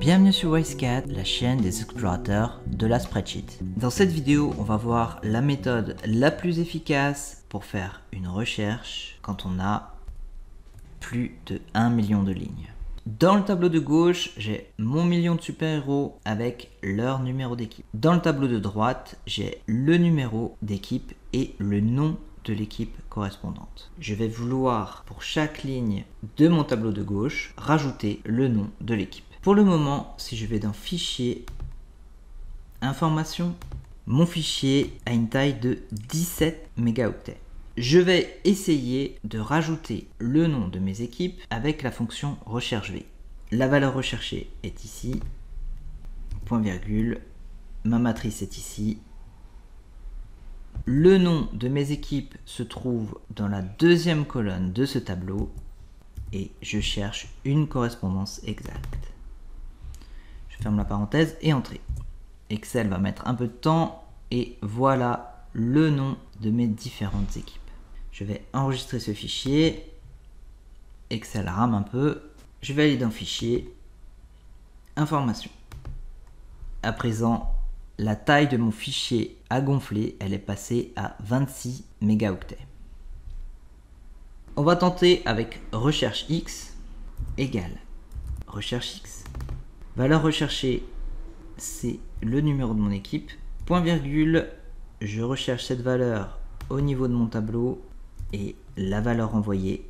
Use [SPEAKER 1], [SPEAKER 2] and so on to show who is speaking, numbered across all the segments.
[SPEAKER 1] Bienvenue sur WiseCat, la chaîne des explorateurs de la spreadsheet. Dans cette vidéo, on va voir la méthode la plus efficace pour faire une recherche quand on a plus de 1 million de lignes. Dans le tableau de gauche, j'ai mon million de super-héros avec leur numéro d'équipe. Dans le tableau de droite, j'ai le numéro d'équipe et le nom de l'équipe correspondante. Je vais vouloir pour chaque ligne de mon tableau de gauche rajouter le nom de l'équipe. Pour le moment, si je vais dans Fichier, Information, mon fichier a une taille de 17 mégaoctets. Je vais essayer de rajouter le nom de mes équipes avec la fonction recherche V. La valeur recherchée est ici, point virgule, ma matrice est ici. Le nom de mes équipes se trouve dans la deuxième colonne de ce tableau et je cherche une correspondance exacte ferme la parenthèse et entrer. Excel va mettre un peu de temps et voilà le nom de mes différentes équipes. Je vais enregistrer ce fichier. Excel rame un peu. Je vais aller dans Fichier, Information. À présent, la taille de mon fichier a gonflé. Elle est passée à 26 mégaoctets. On va tenter avec recherche x égale recherche x Valeur recherchée, c'est le numéro de mon équipe. Point virgule, je recherche cette valeur au niveau de mon tableau et la valeur envoyée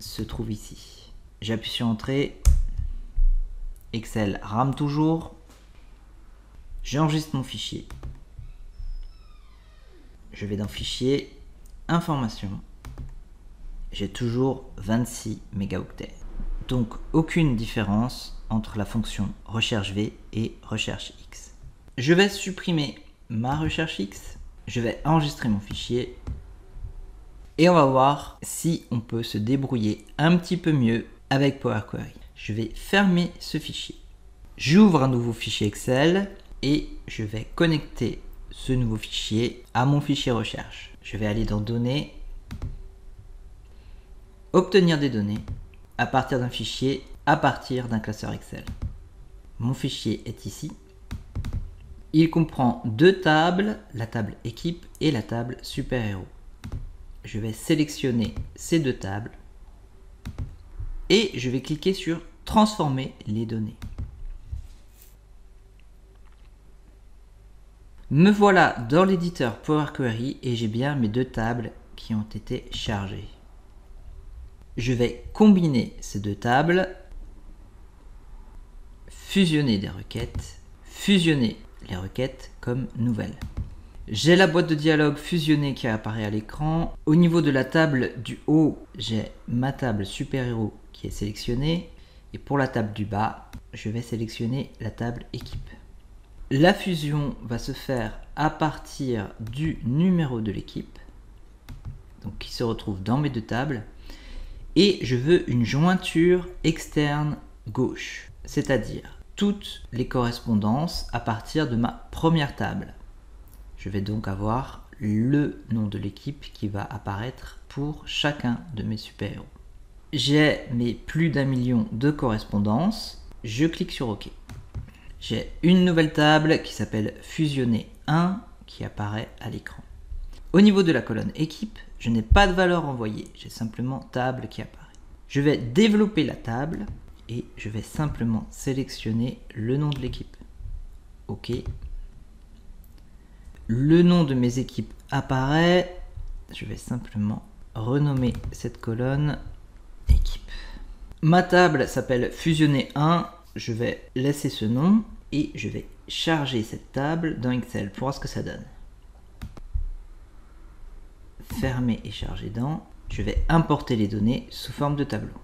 [SPEAKER 1] se trouve ici. J'appuie sur Entrée. Excel rame toujours. J'enregistre mon fichier. Je vais dans Fichier, Information. J'ai toujours 26 mégaoctets. Donc aucune différence entre la fonction recherche V et recherche X. Je vais supprimer ma recherche X, je vais enregistrer mon fichier et on va voir si on peut se débrouiller un petit peu mieux avec Power Query. Je vais fermer ce fichier. J'ouvre un nouveau fichier Excel et je vais connecter ce nouveau fichier à mon fichier recherche. Je vais aller dans Données, Obtenir des données à partir d'un fichier à partir d'un classeur Excel. Mon fichier est ici. Il comprend deux tables, la table équipe et la table super-héros. Je vais sélectionner ces deux tables et je vais cliquer sur transformer les données. Me voilà dans l'éditeur Power Query et j'ai bien mes deux tables qui ont été chargées. Je vais combiner ces deux tables fusionner des requêtes, fusionner les requêtes comme nouvelles. J'ai la boîte de dialogue fusionnée qui apparaît à l'écran. Au niveau de la table du haut, j'ai ma table super-héros qui est sélectionnée. Et pour la table du bas, je vais sélectionner la table équipe. La fusion va se faire à partir du numéro de l'équipe, donc qui se retrouve dans mes deux tables. Et je veux une jointure externe gauche, c'est-à-dire toutes les correspondances à partir de ma première table. Je vais donc avoir le nom de l'équipe qui va apparaître pour chacun de mes super-héros. J'ai mes plus d'un million de correspondances. Je clique sur OK. J'ai une nouvelle table qui s'appelle Fusionner 1 qui apparaît à l'écran. Au niveau de la colonne équipe, je n'ai pas de valeur envoyée, j'ai simplement table qui apparaît. Je vais développer la table et je vais simplement sélectionner le nom de l'équipe. OK. Le nom de mes équipes apparaît. Je vais simplement renommer cette colonne équipe. Ma table s'appelle fusionner 1. Je vais laisser ce nom et je vais charger cette table dans Excel pour voir ce que ça donne. Fermer et charger dans. Je vais importer les données sous forme de tableau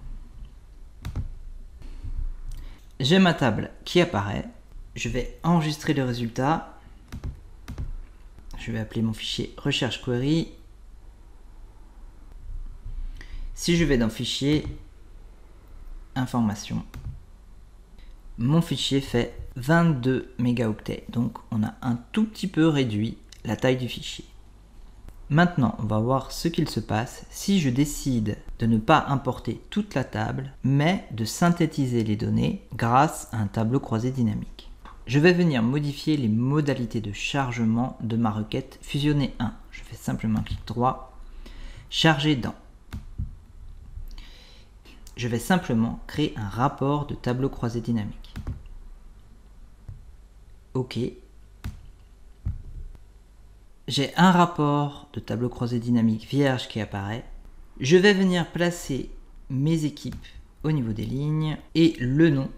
[SPEAKER 1] j'ai ma table qui apparaît. Je vais enregistrer le résultat. Je vais appeler mon fichier recherche query. Si je vais dans fichier information, mon fichier fait 22 mégaoctets. Donc on a un tout petit peu réduit la taille du fichier. Maintenant, on va voir ce qu'il se passe si je décide de ne pas importer toute la table, mais de synthétiser les données grâce à un tableau croisé dynamique. Je vais venir modifier les modalités de chargement de ma requête fusionner 1. Je fais simplement clic droit, charger dans. Je vais simplement créer un rapport de tableau croisé dynamique. OK. J'ai un rapport de tableau croisé dynamique vierge qui apparaît. Je vais venir placer mes équipes au niveau des lignes et le nom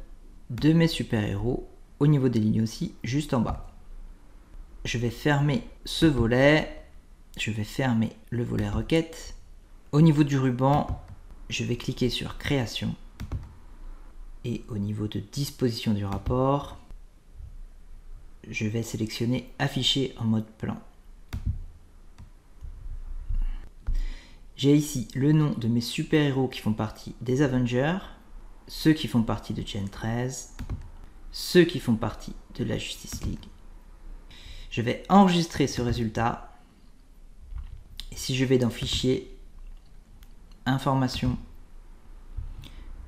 [SPEAKER 1] de mes super-héros au niveau des lignes aussi, juste en bas. Je vais fermer ce volet. Je vais fermer le volet requête. Au niveau du ruban, je vais cliquer sur création. Et au niveau de disposition du rapport, je vais sélectionner afficher en mode plan. J'ai ici le nom de mes super-héros qui font partie des Avengers, ceux qui font partie de Gen 13, ceux qui font partie de la Justice League. Je vais enregistrer ce résultat. Et si je vais dans Fichier, Information,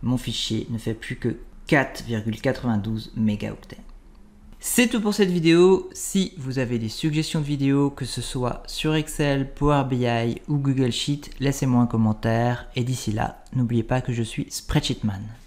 [SPEAKER 1] mon fichier ne fait plus que 4,92 mégaoctets. C'est tout pour cette vidéo. Si vous avez des suggestions de vidéos, que ce soit sur Excel, Power BI ou Google Sheet, laissez-moi un commentaire. Et d'ici là, n'oubliez pas que je suis Spreadsheetman.